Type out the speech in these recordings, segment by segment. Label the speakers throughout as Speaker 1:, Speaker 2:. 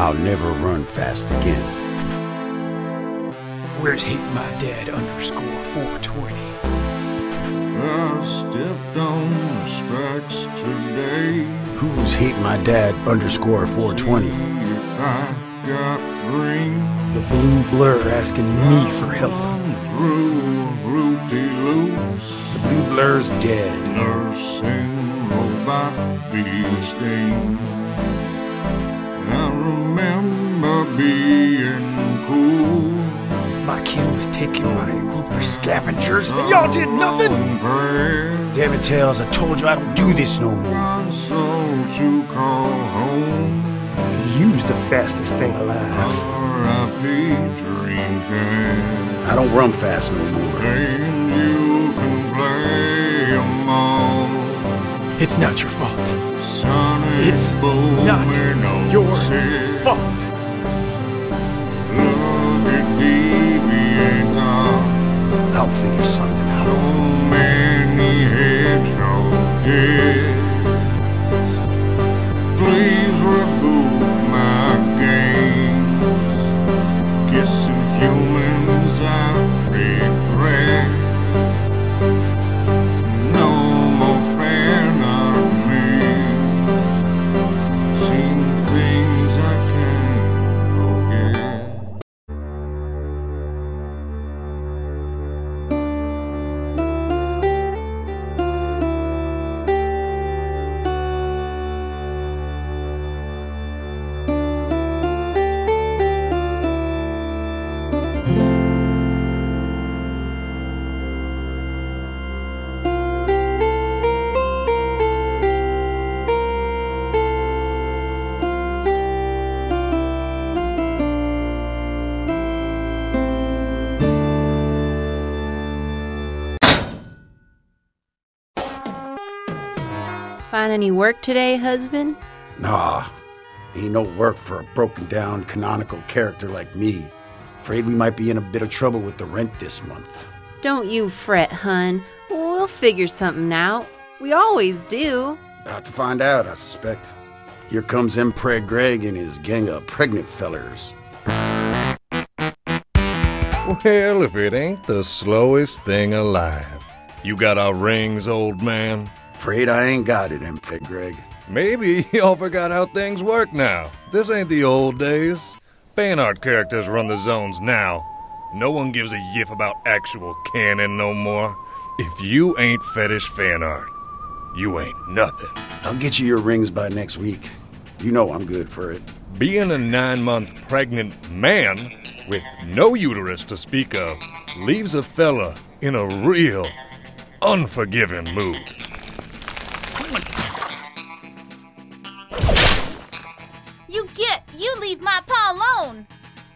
Speaker 1: I'll never run fast again.
Speaker 2: Where's Hate My Dad underscore 420?
Speaker 3: I stepped on the spikes today.
Speaker 1: Who's hate my dad underscore 420?
Speaker 3: If I got ring
Speaker 2: The blue blur asking me for help.
Speaker 3: The.
Speaker 1: Blue Blur's dead.
Speaker 3: Nursing robot bee sting. Remember being cool.
Speaker 2: My kid was taken by a group of scavengers and y'all did nothing?
Speaker 1: Damn it, Tails, I told you I don't do this no more.
Speaker 3: console to call home.
Speaker 2: Use the fastest thing alive.
Speaker 1: I don't run fast no more.
Speaker 3: You can play 'em.
Speaker 2: It's not your fault. It's not your fault.
Speaker 3: Look at Deviator.
Speaker 1: I'll figure something
Speaker 3: So
Speaker 1: out.
Speaker 4: Find any work today, husband?
Speaker 1: Nah, ain't no work for a broken down canonical character like me. Afraid we might be in a bit of trouble with the rent this month.
Speaker 4: Don't you fret, hun. We'll figure something out. We always do.
Speaker 1: About to find out, I suspect. Here comes Emperor Greg and his gang of pregnant fellers.
Speaker 5: Well, if it ain't the slowest thing alive. You got our rings, old man?
Speaker 1: Afraid I ain't got it, Emperor Greg.
Speaker 5: Maybe y'all forgot how things work now. This ain't the old days. Fan art characters run the zones now. No one gives a yip about actual canon no more. If you ain't fetish fan art, you ain't nothing.
Speaker 1: I'll get you your rings by next week. You know I'm good for it.
Speaker 5: Being a nine month pregnant man with no uterus to speak of leaves a fella in a real, unforgiving mood.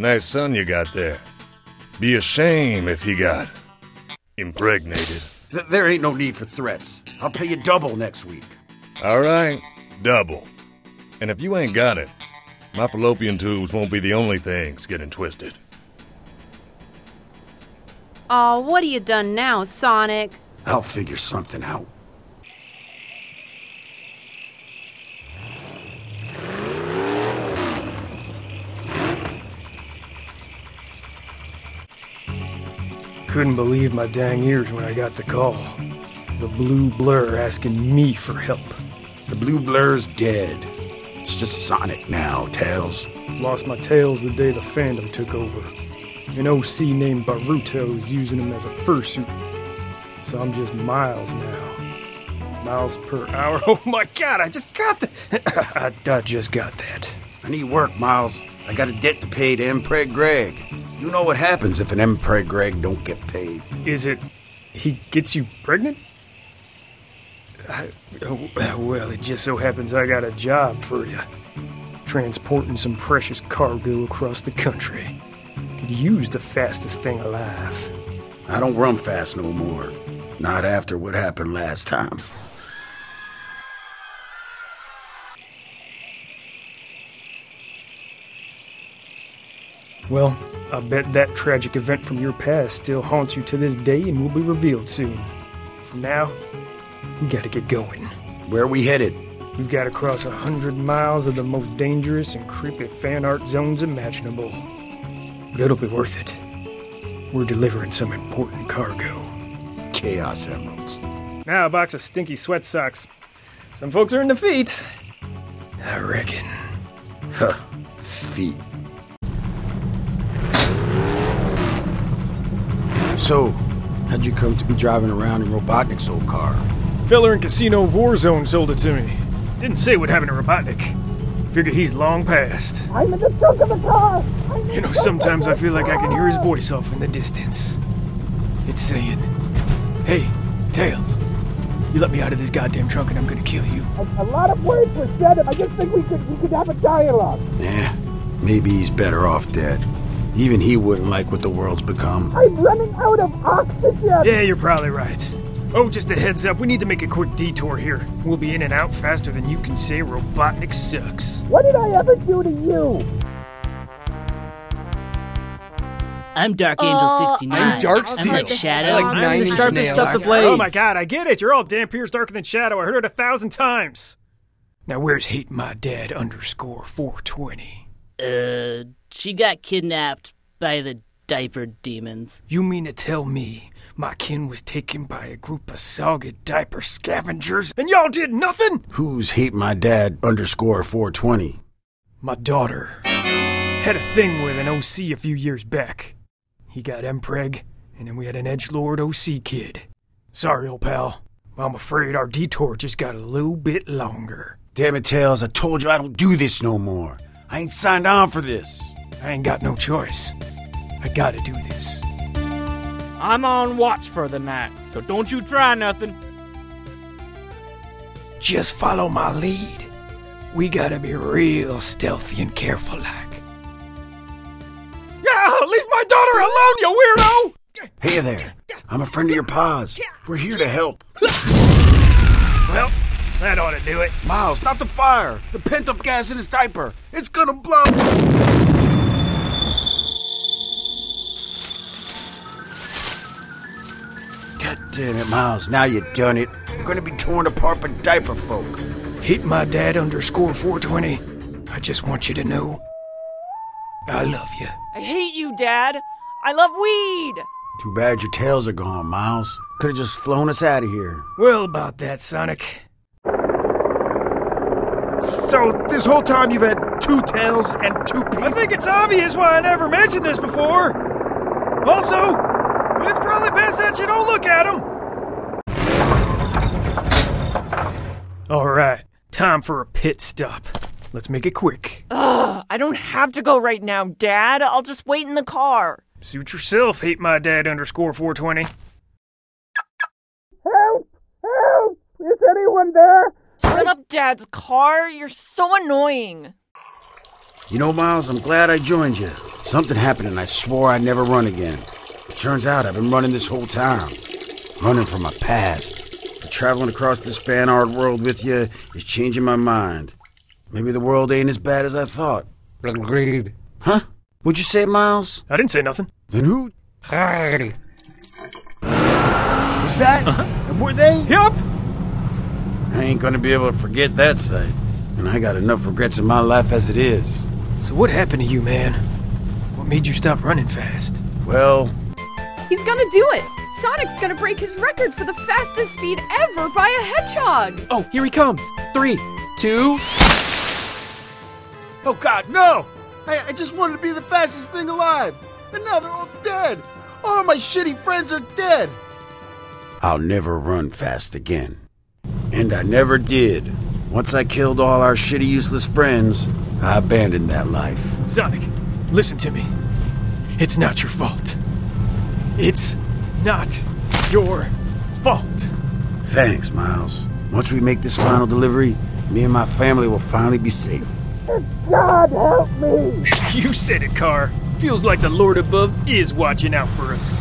Speaker 5: Nice son you got there. Be a shame if he got impregnated.
Speaker 1: Th- there ain't no need for threats. I'll pay you double next week.
Speaker 5: All right, double. And if you ain't got it, my fallopian tubes won't be the only things getting twisted.
Speaker 4: Aw, what have you done now, Sonic?
Speaker 1: I'll figure something out.
Speaker 2: Couldn't believe my dang ears when I got the call. The blue blur asking me for help.
Speaker 1: The blue blur's dead. It's just Sonic now, Tails.
Speaker 2: Lost my tails the day the fandom took over. An OC named Baruto is using him as a fursuit. So I'm just miles now. Miles per hour. Oh my god, I just got that. I, I just got that.
Speaker 1: I need work, Miles. I got a debt to pay to Emperor Greg. You know what happens if an Emperor Greg don't get paid.
Speaker 2: Is it he gets you pregnant? I, well, it just so happens I got a job for you. Transporting some precious cargo across the country. Could use the fastest thing alive.
Speaker 1: I don't run fast no more. Not after what happened last time.
Speaker 2: Well, I bet that tragic event from your past still haunts you to this day and will be revealed soon. For now, we gotta get going.
Speaker 1: Where are we headed?
Speaker 2: We've got to cross a hundred miles of the most dangerous and creepy fan art zones imaginable. But it'll be worth it. We're delivering some important cargo.
Speaker 1: Chaos Emeralds.
Speaker 2: Now a box of stinky sweat socks. Some folks are in the feet. I reckon.
Speaker 1: Huh. Feet. So, how'd you come to be driving around in Robotnik's old car?
Speaker 2: Feller in Casino Warzone sold it to me. Didn't say what happened to Robotnik. Figured he's long past.
Speaker 6: I'm in the trunk of the car!
Speaker 2: You know, sometimes I feel like I can hear his voice off in the distance. It's saying, Hey, Tails, you let me out of this goddamn trunk and I'm gonna kill you.
Speaker 6: A, a lot of words were said, and I just think we could we could have a dialogue.
Speaker 1: Eh, maybe he's better off dead. Even he wouldn't like what the world's become.
Speaker 6: I'm running out of oxygen!
Speaker 2: Yeah, you're probably right. Oh, just a heads up, we need to make a quick detour here. We'll be in and out faster than you can say Robotnik sucks.
Speaker 6: What did I ever do to you?
Speaker 7: I'm Dark Angel uh, 69.
Speaker 8: I'm Dark
Speaker 7: I'm like Shadow.
Speaker 8: I like
Speaker 7: I'm the sharpest of the blades.
Speaker 2: Oh my god, I get it. You're all Dampiers darker than Shadow. I heard it a thousand times. Now, where's Hate My Dad underscore 420?
Speaker 7: Uh, she got kidnapped by the diaper demons.
Speaker 2: You mean to tell me my kin was taken by a group of soggy diaper scavengers and y'all did nothing?
Speaker 1: Who's hate my dad underscore 420?
Speaker 2: My daughter had a thing with an OC a few years back. He got Mpreg, and then we had an edgelord OC kid. Sorry, old pal. I'm afraid our detour just got a little bit longer.
Speaker 1: Damn it, Tails, I told you I don't do this no more. I ain't signed on for this.
Speaker 2: I ain't got no choice. I gotta do this.
Speaker 9: I'm on watch for the night, so don't you try nothing.
Speaker 2: Just follow my lead. We gotta be real stealthy and careful like. Yeah, leave my daughter alone, you weirdo!
Speaker 1: Hey there, I'm a friend of your pa's. We're here to help.
Speaker 2: Well, that ought to do it.
Speaker 1: Miles, not the fire. The pent up gas in his diaper. It's gonna blow. God damn it, Miles. Now you done it. You're gonna be torn apart by diaper folk.
Speaker 2: Hit my dad underscore 420. I just want you to know I love you.
Speaker 10: I hate you, Dad. I love weed.
Speaker 1: Too bad your tails are gone, Miles. Could have just flown us out of here.
Speaker 2: Well, about that, Sonic.
Speaker 1: So, this whole time you've had two tails and two people?
Speaker 2: I think it's obvious why I never mentioned this before. Also, it's probably best that you don't look at him. All right, time for a pit stop. Let's make it quick.
Speaker 10: Ugh, I don't have to go right now, Dad. I'll just wait in the car.
Speaker 2: Suit yourself, hate my dad underscore 420.
Speaker 6: Help! Help! Is anyone there?
Speaker 10: Shut up, Dad's car. You're so annoying.
Speaker 1: You know, Miles, I'm glad I joined you. Something happened and I swore I'd never run again. It turns out I've been running this whole time. Running from my past. But traveling across this fan art world with you is changing my mind. Maybe the world ain't as bad as I thought.
Speaker 8: Agreed.
Speaker 1: Huh? What'd you say, Miles?
Speaker 2: I didn't say nothing.
Speaker 1: Then who?
Speaker 8: Agreed.
Speaker 1: Was that? And were they?
Speaker 2: Yup.
Speaker 1: I ain't gonna be able to forget that sight. And I got enough regrets in my life as it is.
Speaker 2: So what happened to you, man? What made you stop running fast?
Speaker 1: Well,
Speaker 11: He's gonna do it! Sonic's gonna break his record for the fastest speed ever by a hedgehog!
Speaker 8: Oh, here he comes. Three, two.
Speaker 1: oh god, no! I, I just wanted to be the fastest thing alive. And now they're all dead. All of my shitty friends are dead. I'll never run fast again. And I never did. Once I killed all our shitty, useless friends, I abandoned that life.
Speaker 2: Sonic, listen to me. It's not your fault. It's not your fault.
Speaker 1: Thanks, Miles. Once we make this final delivery, me and my family will finally be safe.
Speaker 6: God help me!
Speaker 2: You said it, Car. Feels like the Lord above is watching out for us.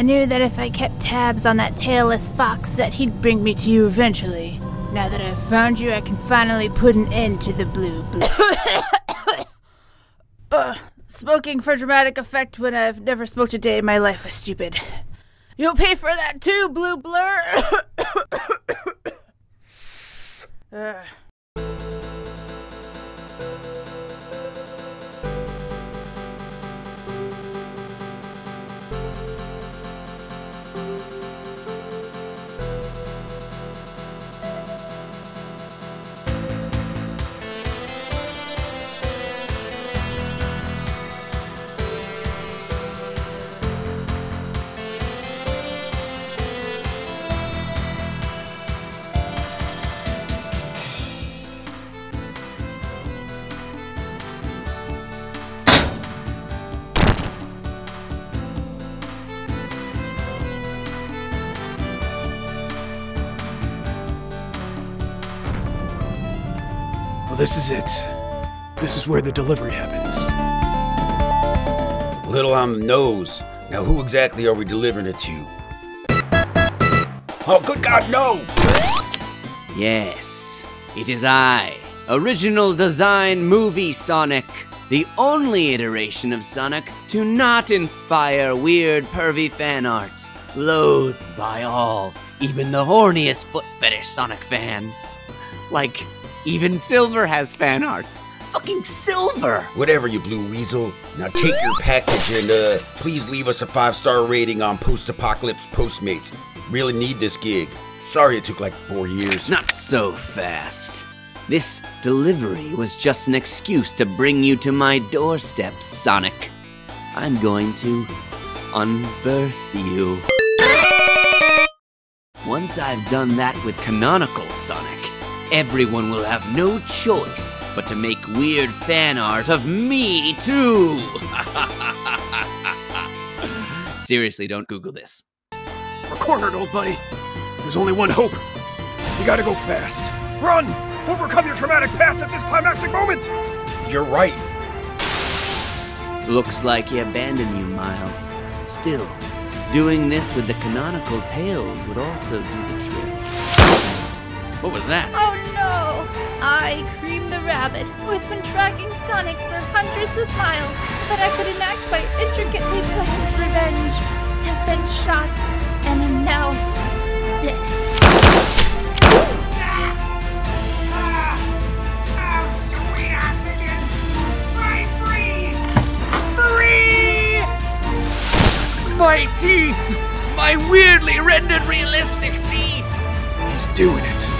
Speaker 12: I knew that if I kept tabs on that tailless fox that he'd bring me to you eventually. Now that I've found you, I can finally put an end to the blue blue. Ugh, uh, smoking for dramatic effect when I've never smoked a day in my life was stupid. You'll pay for that too, Blue Blur.
Speaker 2: this is it. This is where the delivery happens.
Speaker 1: Little on the nose. Now, who exactly are we delivering it to? Oh, good God, no!
Speaker 13: Yes, it is I, original design movie Sonic, the only iteration of Sonic to not inspire weird, pervy fan art, loathed by all, even the horniest foot fetish Sonic fan. Like, even Silver has fan art. Fucking Silver!
Speaker 1: Whatever, you blue weasel. Now take your package and, uh, please leave us a five star rating on Post Apocalypse Postmates. Really need this gig. Sorry it took like four years.
Speaker 13: Not so fast. This delivery was just an excuse to bring you to my doorstep, Sonic. I'm going to unbirth you. Once I've done that with Canonical Sonic, everyone will have no choice but to make weird fan art of me, too. Seriously, don't Google this.
Speaker 2: We're cornered, old buddy. There's only one hope. You gotta go fast. Run! Overcome your traumatic past at this climactic moment!
Speaker 1: You're right.
Speaker 13: Looks like he abandoned you, Miles. Still, doing this with the canonical Tails would also do the trick. What was that?
Speaker 12: Oh no! I, Cream the Rabbit, who has been tracking Sonic for hundreds of miles so that I could enact my intricately planned revenge, have been shot and am now dead.
Speaker 13: My teeth! My weirdly rendered realistic teeth!
Speaker 2: He's doing it.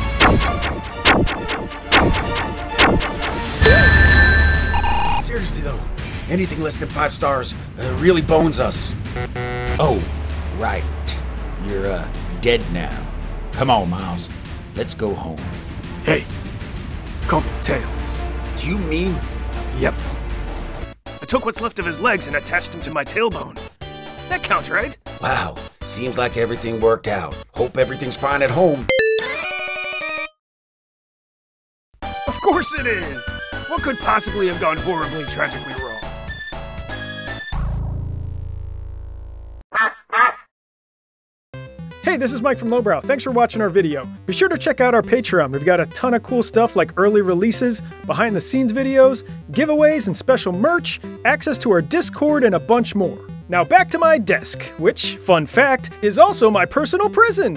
Speaker 1: Anything less than five stars uh, really bones us. Oh, right. You're, uh, dead now. Come on, Miles. Let's go home.
Speaker 2: Hey, call me Tails.
Speaker 1: Do you mean?
Speaker 2: Yep. I took what's left of his legs and attached him to my tailbone. That counts, right?
Speaker 1: Wow, seems like everything worked out. Hope everything's fine at home.
Speaker 2: Of course it is! What could possibly have gone horribly, tragically Hey, this is Mike from Lowbrow. Thanks for watching our video. Be sure to check out our Patreon. We've got a ton of cool stuff like early releases, behind the scenes videos, giveaways and special merch, access to our Discord, and a bunch more. Now back to my desk, which, fun fact, is also my personal prison.